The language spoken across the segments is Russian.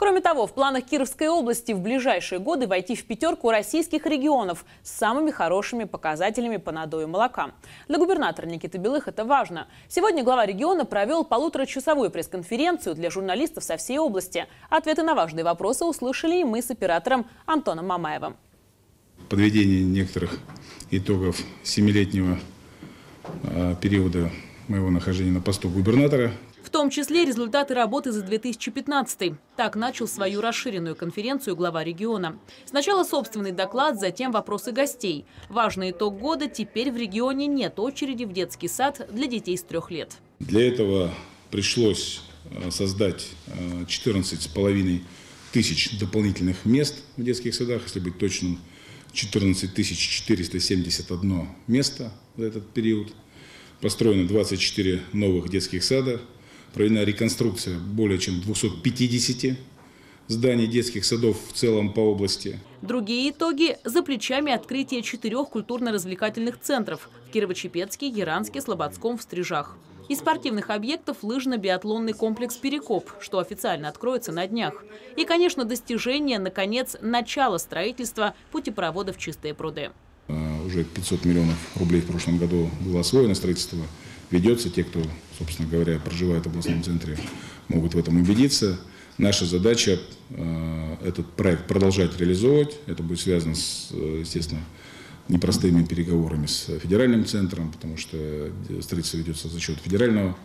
Кроме того, в планах Кировской области в ближайшие годы войти в пятерку российских регионов с самыми хорошими показателями по надою молока. Для губернатора Никиты Белых это важно. Сегодня глава региона провел полуторачасовую пресс-конференцию для журналистов со всей области. Ответы на важные вопросы услышали и мы с оператором Антоном Мамаевым. Подведение некоторых итогов семилетнего э, периода моего нахождения на посту губернатора в том числе результаты работы за 2015 Так начал свою расширенную конференцию глава региона. Сначала собственный доклад, затем вопросы гостей. Важный итог года – теперь в регионе нет очереди в детский сад для детей с трех лет. Для этого пришлось э, создать 14,5 э, тысяч дополнительных мест в детских садах, если быть точным, 14 471 место за этот период. Построено 24 новых детских сада, проведена реконструкция более чем 250 зданий детских садов в целом по области. Другие итоги – за плечами открытия четырех культурно-развлекательных центров в Кирово-Чепецке, Яранске, Слободском, в Стрижах. Из спортивных объектов лыжно-биатлонный комплекс «Перекоп», что официально откроется на днях. И, конечно, достижение, наконец, начала строительства путепровода в чистые пруды. А, уже 500 миллионов рублей в прошлом году было освоено строительство ведется. Те, кто, собственно говоря, проживает в областном центре, могут в этом убедиться. Наша задача э, этот проект продолжать реализовывать. Это будет связано, с, естественно, непростыми переговорами с федеральным центром, потому что строительство ведется за счет федерального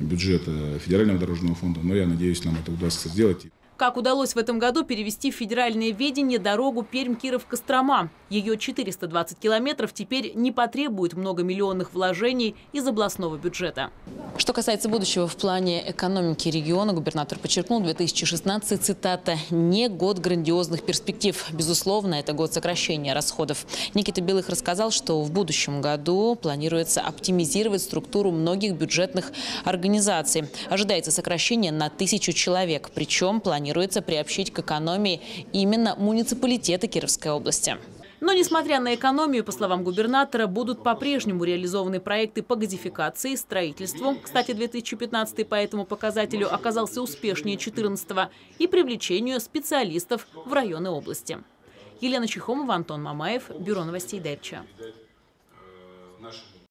бюджета, федерального дорожного фонда. Но я надеюсь, нам это удастся сделать как удалось в этом году перевести в федеральное ведение дорогу Пермь-Киров-Кострома. Ее 420 километров теперь не потребует многомиллионных вложений из областного бюджета. Что касается будущего в плане экономики региона, губернатор подчеркнул, 2016, цитата, «не год грандиозных перспектив». Безусловно, это год сокращения расходов. Никита Белых рассказал, что в будущем году планируется оптимизировать структуру многих бюджетных организаций. Ожидается сокращение на тысячу человек, причем планируется планируется приобщить к экономии именно муниципалитеты Кировской области. Но, несмотря на экономию, по словам губернатора, будут по-прежнему реализованы проекты по газификации, строительству. Кстати, 2015 по этому показателю оказался успешнее 2014 и привлечению специалистов в районы области. Елена Чехомова, Антон Мамаев, Бюро новостей Дельча.